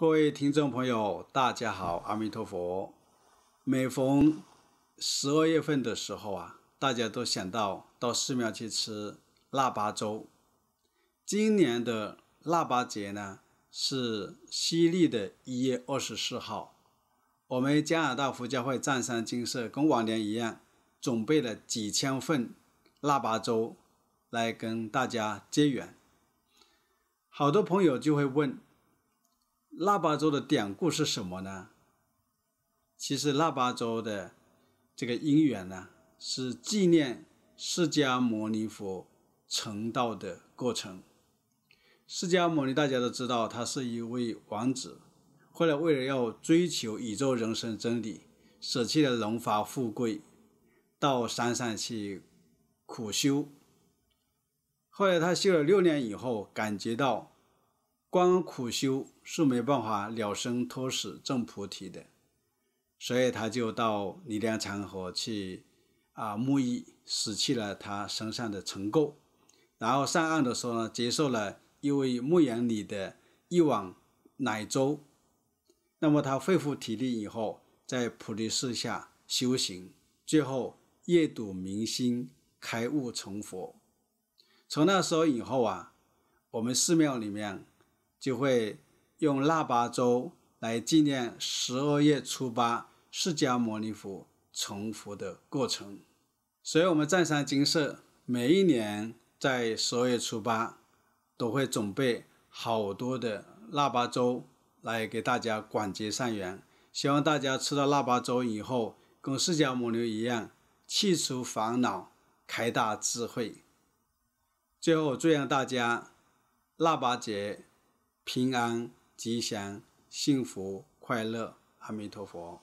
各位听众朋友，大家好，阿弥陀佛。每逢十二月份的时候啊，大家都想到到寺庙去吃腊八粥。今年的腊八节呢，是西历的一月二十四号。我们加拿大佛教会湛山金色跟往年一样，准备了几千份腊八粥来跟大家结缘。好多朋友就会问。腊八粥的典故是什么呢？其实腊八粥的这个因缘呢，是纪念释迦牟尼佛成道的过程。释迦牟尼大家都知道，他是一位王子，后来为了要追求宇宙人生真理，舍弃了荣华富贵，到山上去苦修。后来他修了六年以后，感觉到。光苦修是没办法了生脱死证菩提的，所以他就到尼梁长河去啊沐浴，洗去了他身上的尘垢，然后上岸的时候呢，接受了一位牧羊女的一碗奶粥。那么他恢复体力以后，在菩提树下修行，最后夜睹明星，开悟成佛。从那时候以后啊，我们寺庙里面。就会用腊八粥来纪念十二月初八释迦牟尼佛成佛的过程，所以，我们湛山金色每一年在十二月初八都会准备好多的腊八粥来给大家广结善缘，希望大家吃到腊八粥以后，跟释迦牟尼一样，去除烦恼，开大智慧。最后，祝愿大家腊八节。平安、吉祥、幸福、快乐，阿弥陀佛。